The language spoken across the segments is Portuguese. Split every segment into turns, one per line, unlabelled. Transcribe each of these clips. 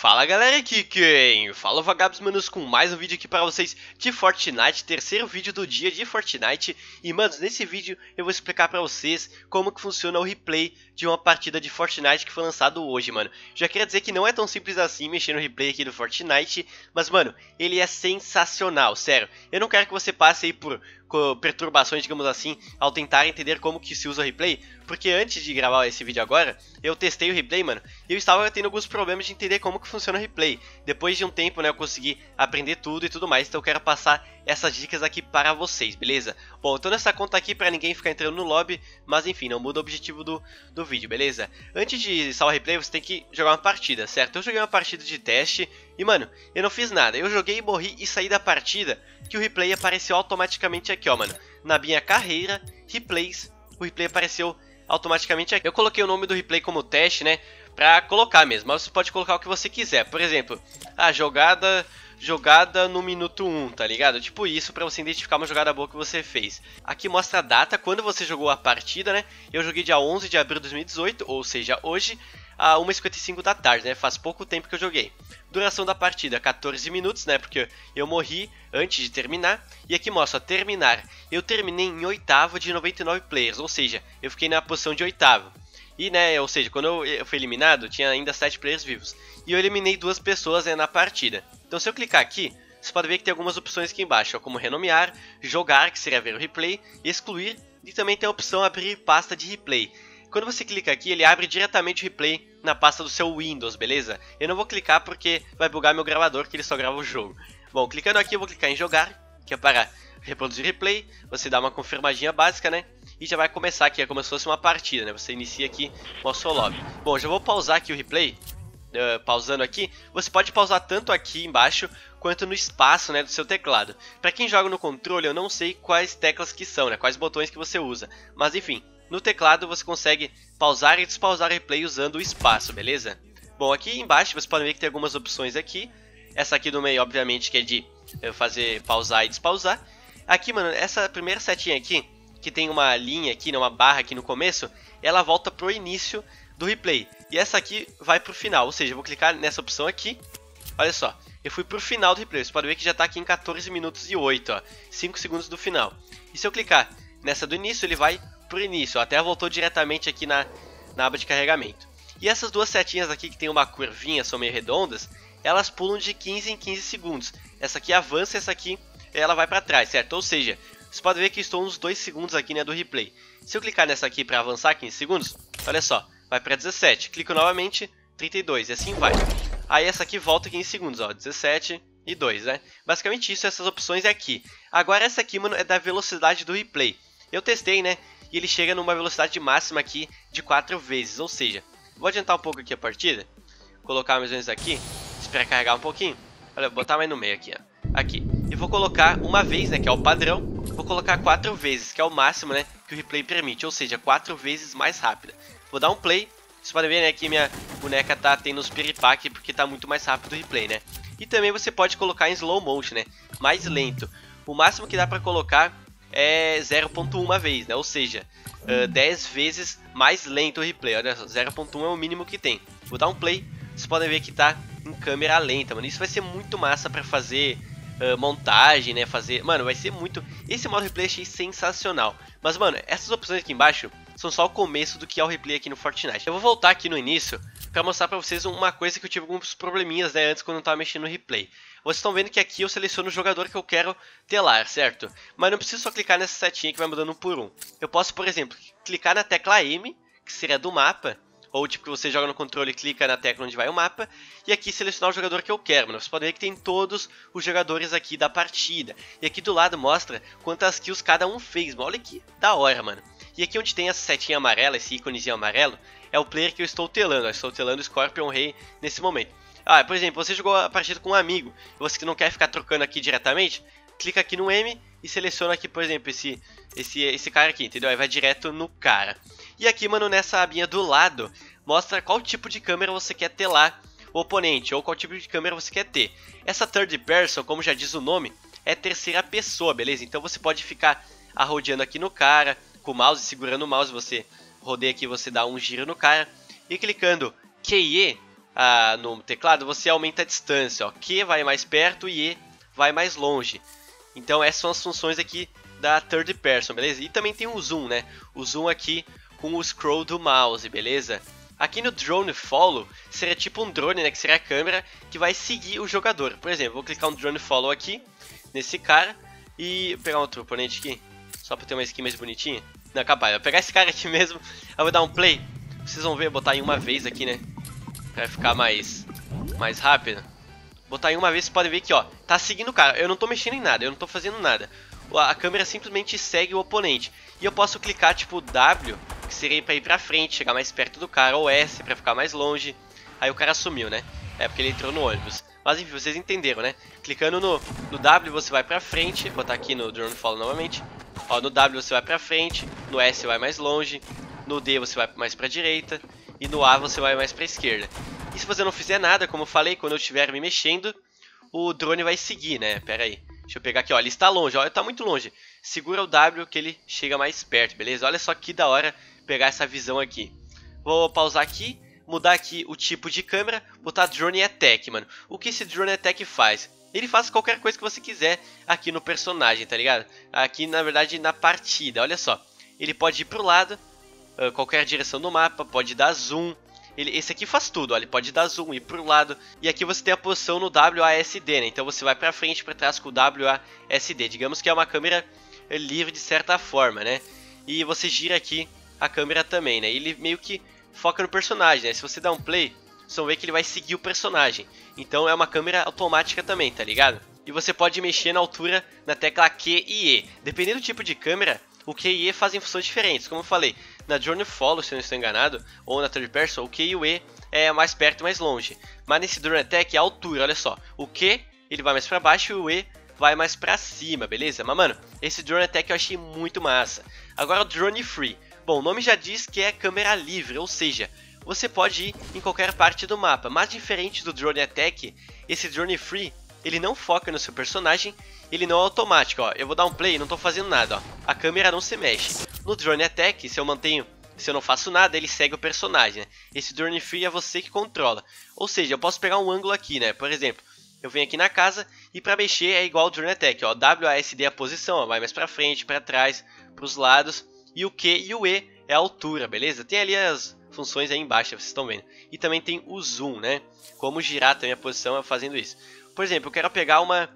Fala galera, aqui quem? Fala Vagabos Manos com mais um vídeo aqui para vocês de Fortnite, terceiro vídeo do dia de Fortnite. E manos, nesse vídeo eu vou explicar para vocês como que funciona o replay de uma partida de Fortnite que foi lançado hoje, mano. Já queria dizer que não é tão simples assim mexer no replay aqui do Fortnite Mas mano, ele é sensacional, sério. Eu não quero que você passe aí por perturbações, digamos assim, ao tentar entender como que se usa o replay, porque antes de gravar esse vídeo agora, eu testei o replay, mano, e eu estava tendo alguns problemas de entender como que funciona o replay. Depois de um tempo, né, eu consegui aprender tudo e tudo mais, então eu quero passar essas dicas aqui para vocês, beleza? Bom, eu tô nessa conta aqui para ninguém ficar entrando no lobby, mas enfim, não muda o objetivo do, do vídeo, beleza? Antes de salvar o replay, você tem que jogar uma partida, certo? Eu joguei uma partida de teste e, mano, eu não fiz nada. Eu joguei, morri e saí da partida que o replay apareceu automaticamente aqui, ó, mano. Na minha carreira, replays, o replay apareceu automaticamente aqui. Eu coloquei o nome do replay como teste, né? Pra colocar mesmo, mas você pode colocar o que você quiser. Por exemplo, a jogada jogada no minuto 1, tá ligado? Tipo isso para você identificar uma jogada boa que você fez. Aqui mostra a data, quando você jogou a partida, né? Eu joguei dia 11 de abril de 2018, ou seja, hoje, a 1h55 da tarde, né? Faz pouco tempo que eu joguei. Duração da partida, 14 minutos, né? Porque eu morri antes de terminar. E aqui mostra, terminar. Eu terminei em oitavo de 99 players, ou seja, eu fiquei na posição de oitavo. E, né, ou seja, quando eu fui eliminado, tinha ainda 7 players vivos. E eu eliminei duas pessoas né, na partida. Então se eu clicar aqui, você pode ver que tem algumas opções aqui embaixo, como renomear, jogar, que seria ver o replay, excluir, e também tem a opção abrir pasta de replay. Quando você clica aqui, ele abre diretamente o replay na pasta do seu Windows, beleza? Eu não vou clicar porque vai bugar meu gravador, que ele só grava o jogo. Bom, clicando aqui, eu vou clicar em jogar, que é para reproduzir replay, você dá uma confirmadinha básica, né? E já vai começar aqui, é como se fosse uma partida, né? Você inicia aqui o seu lobby. Bom, já vou pausar aqui o replay, uh, pausando aqui. Você pode pausar tanto aqui embaixo, quanto no espaço, né, do seu teclado. Para quem joga no controle, eu não sei quais teclas que são, né? Quais botões que você usa. Mas enfim, no teclado você consegue pausar e despausar replay usando o espaço, beleza? Bom, aqui embaixo você pode ver que tem algumas opções aqui. Essa aqui do meio, obviamente, que é de fazer pausar e despausar. Aqui, mano, essa primeira setinha aqui, que tem uma linha aqui, né, uma barra aqui no começo, ela volta pro início do replay. E essa aqui vai pro final, ou seja, eu vou clicar nessa opção aqui. Olha só, eu fui pro final do replay. Você pode ver que já está aqui em 14 minutos e 8, ó, 5 segundos do final. E se eu clicar nessa do início, ele vai pro início. Até voltou diretamente aqui na, na aba de carregamento. E essas duas setinhas aqui que tem uma curvinha, são meio redondas, elas pulam de 15 em 15 segundos. Essa aqui avança, essa aqui ela vai para trás, certo? Ou seja, você pode ver que estou uns 2 segundos aqui né, do replay. Se eu clicar nessa aqui para avançar 15 segundos, olha só, vai para 17. Clico novamente, 32 e assim vai. Aí essa aqui volta 15 segundos, ó, 17 e 2, né? Basicamente isso, essas opções aqui. Agora essa aqui, mano, é da velocidade do replay. Eu testei, né? E ele chega numa velocidade máxima aqui de 4 vezes, ou seja, vou adiantar um pouco aqui a partida, colocar mais ou menos aqui, esperar carregar um pouquinho, olha, botar mais no meio aqui, ó, aqui, e vou colocar uma vez, né, que é o padrão, vou colocar 4 vezes, que é o máximo, né, que o replay permite, ou seja, 4 vezes mais rápida. Vou dar um play, vocês podem ver, né, que minha boneca tá tendo os piripaque porque tá muito mais rápido o replay, né. E também você pode colocar em slow motion, né, mais lento. O máximo que dá pra colocar é 0.1 vez, né? Ou seja, uh, ah, 10 vezes mais lento o replay. Olha só, 0.1 é o mínimo que tem. Vou dar um play, vocês podem ver que tá em câmera lenta, mano. Isso vai ser muito massa para fazer uh, montagem, né? Fazer, mano, vai ser muito. Esse modo replay achei sensacional. Mas, mano, essas opções aqui embaixo são só o começo do que é o replay aqui no Fortnite. Eu vou voltar aqui no início para mostrar para vocês uma coisa que eu tive alguns probleminhas né, antes quando eu tava mexendo no replay. Vocês estão vendo que aqui eu seleciono o jogador que eu quero telar, certo? Mas não preciso só clicar nessa setinha que vai mudando um por um. Eu posso, por exemplo, clicar na tecla M, que seria do mapa, ou tipo que você joga no controle e clica na tecla onde vai o mapa, e aqui selecionar o jogador que eu quero, mano. Vocês podem ver que tem todos os jogadores aqui da partida. E aqui do lado mostra quantas kills cada um fez. Olha que da hora, mano. E aqui onde tem essa setinha amarela, esse íconezinho amarelo, é o player que eu estou telando. Eu estou telando o Scorpion Rei nesse momento. Ah, por exemplo, você jogou a partida com um amigo, você que não quer ficar trocando aqui diretamente, clica aqui no M e seleciona aqui, por exemplo, esse, esse, esse cara aqui, entendeu? Aí vai direto no cara. E aqui, mano, nessa abinha do lado, mostra qual tipo de câmera você quer lá o oponente, ou qual tipo de câmera você quer ter. Essa third person, como já diz o nome, é terceira pessoa, beleza? Então você pode ficar arrodeando aqui no cara, com o mouse, segurando o mouse, você rodeia aqui, você dá um giro no cara, e clicando QE, a, no teclado, você aumenta a distância, ó. Q vai mais perto e E vai mais longe. Então essas são as funções aqui da third person, beleza? E também tem o zoom, né? O zoom aqui com o scroll do mouse, beleza? Aqui no drone follow seria tipo um drone, né, que seria a câmera que vai seguir o jogador. Por exemplo, vou clicar um drone follow aqui nesse cara e pegar outro oponente aqui, só para ter uma skin mais bonitinha. Não, capaz, vou pegar esse cara aqui mesmo, eu vou dar um play. Vocês vão ver, botar em uma vez aqui, né? Pra ficar mais, mais rápido. Botar em uma vez, vocês podem ver que, ó, tá seguindo o cara. Eu não tô mexendo em nada, eu não tô fazendo nada. A câmera simplesmente segue o oponente. E eu posso clicar, tipo, W, que seria pra ir pra frente, chegar mais perto do cara, ou S, pra ficar mais longe. Aí o cara sumiu, né? É porque ele entrou no ônibus. Mas enfim, vocês entenderam, né? Clicando no, no W você vai pra frente, botar aqui no Drone Follow novamente. Ó, no W você vai pra frente, no S vai mais longe, no D você vai mais pra direita e no A você vai mais pra esquerda. E se você não fizer nada, como eu falei, quando eu estiver me mexendo, o drone vai seguir, né? Pera aí. Deixa eu pegar aqui, ó, ele está longe, ó, ele está muito longe. Segura o W que ele chega mais perto, beleza? Olha só que da hora pegar essa visão aqui. Vou pausar aqui mudar aqui o tipo de câmera, botar Drone Attack, mano. O que esse Drone Attack faz? Ele faz qualquer coisa que você quiser aqui no personagem, tá ligado? Aqui, na verdade, na partida, olha só. Ele pode ir pro lado, uh, qualquer direção do mapa, pode dar zoom. Ele, esse aqui faz tudo, ele pode dar zoom, ir pro lado. E aqui você tem a posição no WASD, né? Então você vai pra frente, pra trás com o WASD. Digamos que é uma câmera livre de certa forma, né? E você gira aqui a câmera também, né? Ele meio que foca no personagem, né? Se você dá um play, vão ver que ele vai seguir o personagem. Então é uma câmera automática também, tá ligado? E você pode mexer na altura na tecla Q e E. Dependendo do tipo de câmera, o Q e E fazem funções diferentes. Como eu falei, na Drone Follow, se eu não estou enganado, ou na Third Person, o Q e o E é mais perto e mais longe. Mas nesse Drone Attack é a altura, olha só. O Q ele vai mais para baixo e o E vai mais para cima, beleza? Mas mano, esse Drone Attack eu achei muito massa. Agora o Drone Free. Bom, o nome já diz que é câmera livre, ou seja, você pode ir em qualquer parte do mapa, mas diferente do Drone Attack, esse Drone Free, ele não foca no seu personagem, ele não é automático, ó. Eu vou dar um play, não estou fazendo nada, ó. A câmera não se mexe. No Drone Attack, se eu mantenho, se eu não faço nada, ele segue o personagem, né? Esse Drone Free é você que controla. Ou seja, eu posso pegar um ângulo aqui, né? Por exemplo, eu venho aqui na casa e para mexer é igual ao Drone Attack, ó. WASD é a posição, ó. Vai mais para frente, para trás, para os lados e o Q e o E é a altura, beleza? Tem ali as funções aí embaixo, vocês estão vendo. E também tem o zoom, né? Como girar também a posição fazendo isso. Por exemplo, eu quero pegar uma,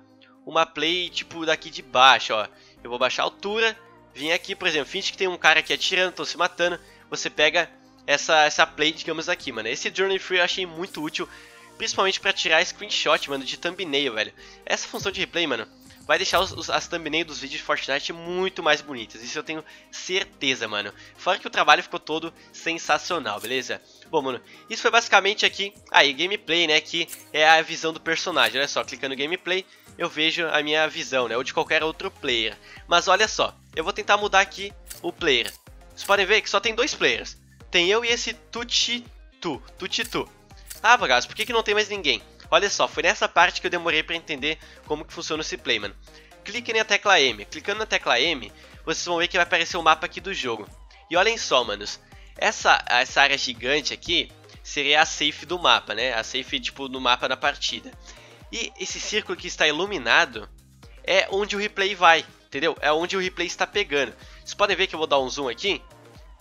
uma play tipo daqui de baixo, ó. Eu vou baixar a altura, vim aqui, por exemplo, finge que tem um cara aqui atirando, estão se matando. Você pega essa, essa play, digamos aqui, mano. Esse Journey Free eu achei muito útil, principalmente para tirar screenshot, mano, de thumbnail, velho. Essa função de replay, mano, vai deixar os, os, as thumbnails dos vídeos de Fortnite muito mais bonitas. Isso eu tenho certeza, mano. Fora que o trabalho ficou todo sensacional, beleza? Bom, mano, isso foi basicamente aqui, aí, gameplay, né, que é a visão do personagem. Olha só, clicando gameplay, eu vejo a minha visão, né, ou de qualquer outro player. Mas olha só, eu vou tentar mudar aqui o player. Vocês podem ver que só tem dois players. Tem eu e esse Tutitu, Tutitu. Ah, bagaço, por que, que não tem mais ninguém? Olha só, foi nessa parte que eu demorei para entender como que funciona esse play, mano. Clique na tecla M. Clicando na tecla M, vocês vão ver que vai aparecer o mapa aqui do jogo. E olhem só, manos. Essa, essa área gigante aqui seria a safe do mapa, né? A safe, tipo, no mapa da partida. E esse círculo que está iluminado é onde o replay vai, entendeu? É onde o replay está pegando. Vocês podem ver que eu vou dar um zoom aqui,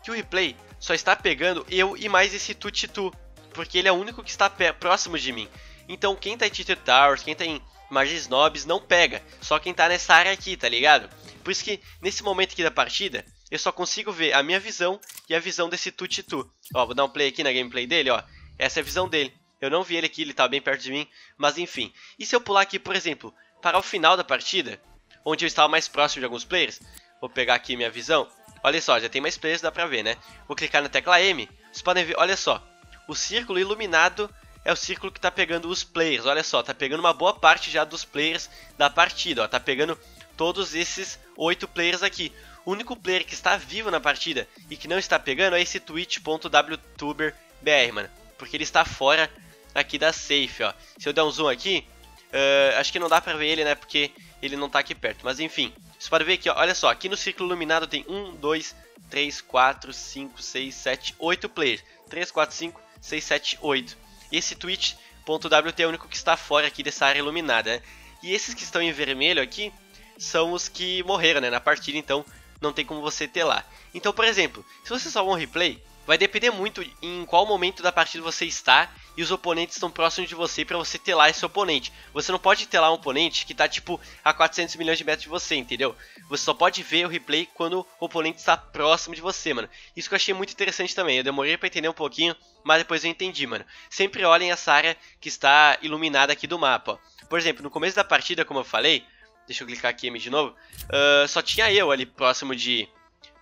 que o replay só está pegando eu e mais esse Tutitu, porque ele é o único que está próximo de mim. Então quem tá em Twitter Towers, quem tá em Margins Nobs não pega, só quem tá nessa área aqui, tá ligado? Por isso que nesse momento aqui da partida, eu só consigo ver a minha visão e a visão desse Tutitu. Ó, vou dar um play aqui na gameplay dele, ó. Essa é a visão dele. Eu não vi ele aqui, ele tá bem perto de mim, mas enfim. E se eu pular aqui, por exemplo, para o final da partida, onde eu estava mais próximo de alguns players, vou pegar aqui minha visão. Olha só, já tem mais players, dá pra ver, né? Vou clicar na tecla M, vocês podem ver, olha só, o círculo iluminado é o círculo que está pegando os players. Olha só, tá pegando uma boa parte já dos players da partida. Ó, tá pegando todos esses oito players aqui. O único player que está vivo na partida e que não está pegando é esse twitch.wtuberbr, mano. Porque ele está fora aqui da safe, ó. Se eu der um zoom aqui, uh, acho que não dá pra ver ele, né? Porque ele não tá aqui perto. Mas enfim, você pode ver aqui, ó. Olha só, aqui no círculo iluminado tem 1, 2, 3, 4, 5, 6, 7, 8 players. 3, 4, 5, 6, 7, 8. Esse Twitch.wt é o único que está fora aqui dessa área iluminada, né? E esses que estão em vermelho aqui são os que morreram, né, na partida, então não tem como você ter lá. Então, por exemplo, se você salvar um replay, vai depender muito em qual momento da partida você está e os oponentes estão próximos de você para você lá esse oponente. Você não pode lá um oponente que está tipo a 400 milhões de metros de você, entendeu? Você só pode ver o replay quando o oponente está próximo de você, mano. Isso que eu achei muito interessante também. Eu demorei para entender um pouquinho, mas depois eu entendi, mano. Sempre olhem essa área que está iluminada aqui do mapa, ó. Por exemplo, no começo da partida, como eu falei, deixa eu clicar aqui de novo, uh, só tinha eu ali próximo de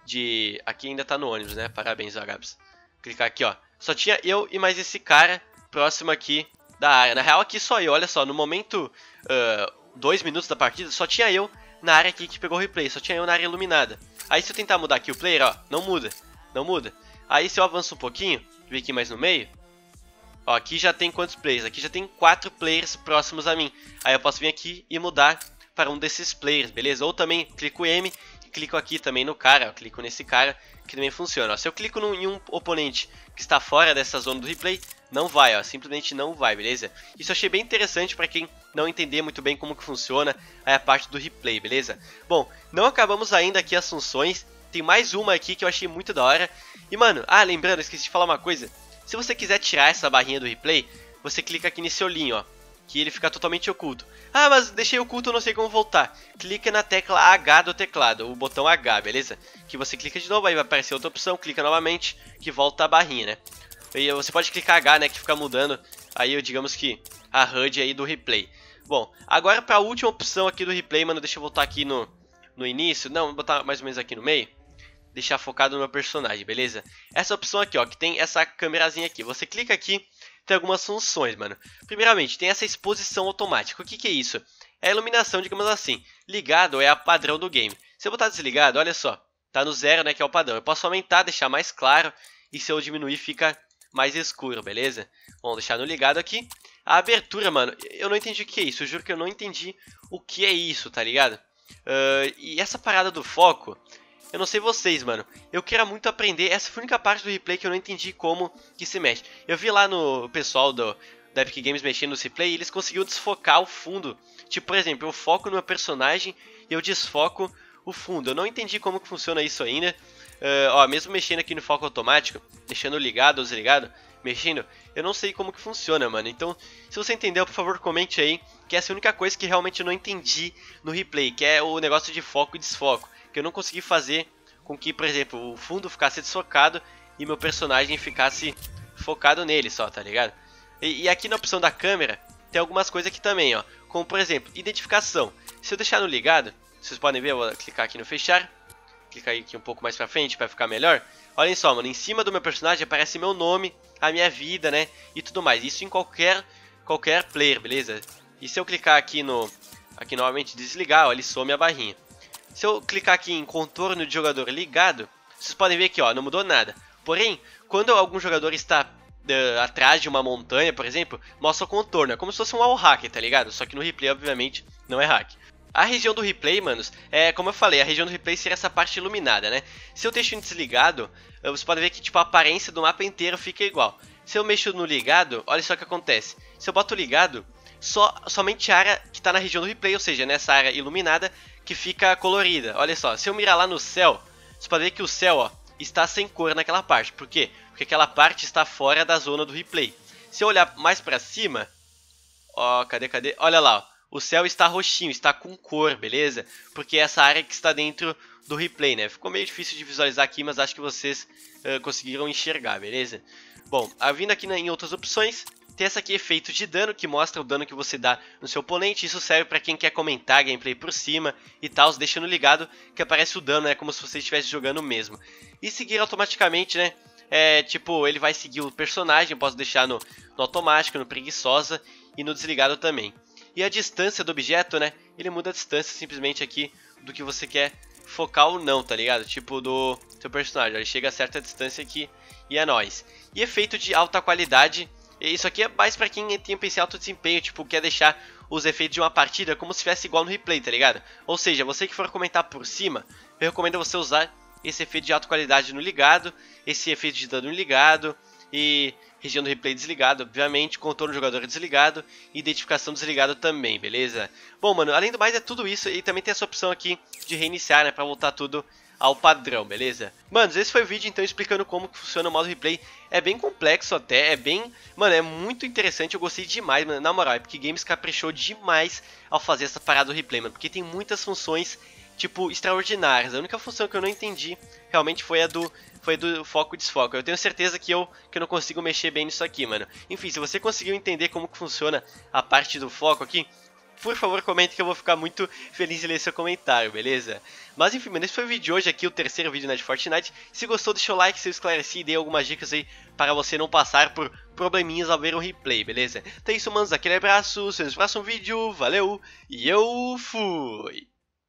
de... Aqui ainda tá no ônibus, né? Parabéns, Agabs. Clicar aqui, ó. Só tinha eu e mais esse cara próximo aqui da área. Na real, aqui só eu. Olha só, no momento... Uh, dois minutos da partida, só tinha eu na área aqui que pegou o replay. Só tinha eu na área iluminada. Aí se eu tentar mudar aqui o player, ó, não muda. Não muda. Aí se eu avanço um pouquinho, vir aqui mais no meio... Ó, aqui já tem quantos players? Aqui já tem quatro players próximos a mim. Aí eu posso vir aqui e mudar para um desses players, beleza? Ou também clico M clico aqui também no cara, clico nesse cara, que também funciona. Ó. Se eu clico em um oponente que está fora dessa zona do replay, não vai, ó, simplesmente não vai, beleza? Isso eu achei bem interessante para quem não entender muito bem como que funciona a parte do replay, beleza? Bom, não acabamos ainda aqui as funções, tem mais uma aqui que eu achei muito da hora. E mano, ah, lembrando, esqueci de falar uma coisa. Se você quiser tirar essa barrinha do replay, você clica aqui nesse olhinho, ó que ele fica totalmente oculto. Ah, mas deixei oculto, não sei como voltar. Clica na tecla H do teclado, o botão H, beleza? Que você clica de novo, aí vai aparecer outra opção, clica novamente, que volta a barrinha, né? E você pode clicar H, né, que fica mudando, aí digamos que a HUD aí do replay. Bom, agora para a última opção aqui do replay, mano, deixa eu voltar aqui no, no início. Não, vou botar mais ou menos aqui no meio. Deixar focado no meu personagem, beleza? Essa opção aqui, ó, que tem essa câmerazinha aqui. Você clica aqui tem algumas funções, mano. Primeiramente, tem essa exposição automática. O que, que é isso? É a iluminação, digamos assim. Ligado é a padrão do game. Se eu botar desligado, olha só. Tá no zero, né, que é o padrão. Eu posso aumentar, deixar mais claro. E se eu diminuir, fica mais escuro, beleza? Vamos deixar no ligado aqui. A abertura, mano, eu não entendi o que é isso. Eu juro que eu não entendi o que é isso, tá ligado? Uh, e essa parada do foco, eu não sei vocês, mano. Eu queria muito aprender. Essa foi a única parte do replay que eu não entendi como que se mexe. Eu vi lá no pessoal do, da Epic Games mexendo no replay e eles conseguiram desfocar o fundo. Tipo, por exemplo, eu foco meu personagem e eu desfoco o fundo. Eu não entendi como que funciona isso ainda. Uh, ó, mesmo mexendo aqui no foco automático, deixando ligado ou desligado, mexendo, eu não sei como que funciona, mano. Então, se você entendeu, por favor, comente aí, que essa é a única coisa que realmente eu não entendi no replay, que é o negócio de foco e desfoco que eu não consegui fazer com que, por exemplo, o fundo ficasse desfocado e meu personagem ficasse focado nele só, tá ligado? E, e, aqui na opção da câmera tem algumas coisas aqui também, ó. Como, por exemplo, identificação. Se eu deixar no ligado, vocês podem ver, eu vou clicar aqui no fechar. Clicar aqui um pouco mais pra frente para ficar melhor. Olhem só, mano, em cima do meu personagem aparece meu nome, a minha vida, né? E tudo mais. Isso em qualquer, qualquer player, beleza? E se eu clicar aqui no... Aqui novamente desligar, ó, ele some a barrinha. Se eu clicar aqui em contorno de jogador ligado, vocês podem ver aqui, ó, não mudou nada. Porém, quando algum jogador está uh, atrás de uma montanha, por exemplo, mostra o contorno. É como se fosse um wall hack, tá ligado? Só que no replay, obviamente, não é hack. A região do replay, manos, é como eu falei, a região do replay seria essa parte iluminada, né? Se eu deixo desligado, você pode ver que tipo, a aparência do mapa inteiro fica igual. Se eu mexo no ligado, olha só o que acontece. Se eu boto ligado, só, somente a área que está na região do replay, ou seja, nessa área iluminada, que fica colorida. Olha só, se eu mirar lá no céu, você pode ver que o céu ó, está sem cor naquela parte. Por quê? Porque aquela parte está fora da zona do replay. Se eu olhar mais para cima, ó, cadê, cadê? Olha lá, ó, o céu está roxinho, está com cor, beleza? Porque é essa área que está dentro do replay, né? Ficou meio difícil de visualizar aqui, mas acho que vocês uh, conseguiram enxergar, beleza? Bom, vindo aqui em outras opções, tem essa aqui, efeito de dano, que mostra o dano que você dá no seu oponente. Isso serve para quem quer comentar gameplay por cima e tal, deixando ligado que aparece o dano, é como se você estivesse jogando mesmo. E seguir automaticamente, né? É, tipo, ele vai seguir o personagem, posso deixar no, no automático, no preguiçosa e no desligado também. E a distância do objeto, né? Ele muda a distância simplesmente aqui do que você quer focar ou não, tá ligado? Tipo do seu personagem, ele chega a certa distância aqui e é nóis. E efeito de alta qualidade, isso aqui é mais pra quem tem um PC alto desempenho, tipo, quer deixar os efeitos de uma partida como se fosse igual no replay, tá ligado? Ou seja, você que for comentar por cima, eu recomendo você usar esse efeito de alta qualidade no ligado, esse efeito de dano no ligado, e região do replay desligado, obviamente, contorno do jogador desligado identificação desligado também, beleza? Bom, mano, além do mais é tudo isso e também tem essa opção aqui de reiniciar, né, pra voltar tudo ao padrão, beleza? Manos, esse foi o vídeo então explicando como que funciona o modo replay. É bem complexo até, é bem... Mano, é muito interessante, eu gostei demais, mano. Na moral, é porque Games caprichou demais ao fazer essa parada do replay, mano. Porque tem muitas funções, tipo, extraordinárias. A única função que eu não entendi realmente foi a do foi do foco e desfoco. Eu tenho certeza que eu, que eu não consigo mexer bem nisso aqui, mano. Enfim, se você conseguiu entender como que funciona a parte do foco aqui, por favor, comente que eu vou ficar muito feliz em ler seu comentário, beleza? Mas enfim, mano, esse foi o vídeo de hoje aqui, o terceiro vídeo né, de Fortnite. Se gostou, deixa o like, se eu esclareci e dei algumas dicas aí para você não passar por probleminhas ao ver o replay, beleza? Então é isso, manos, aquele abraço, se vemos no próximo vídeo, valeu e eu fui!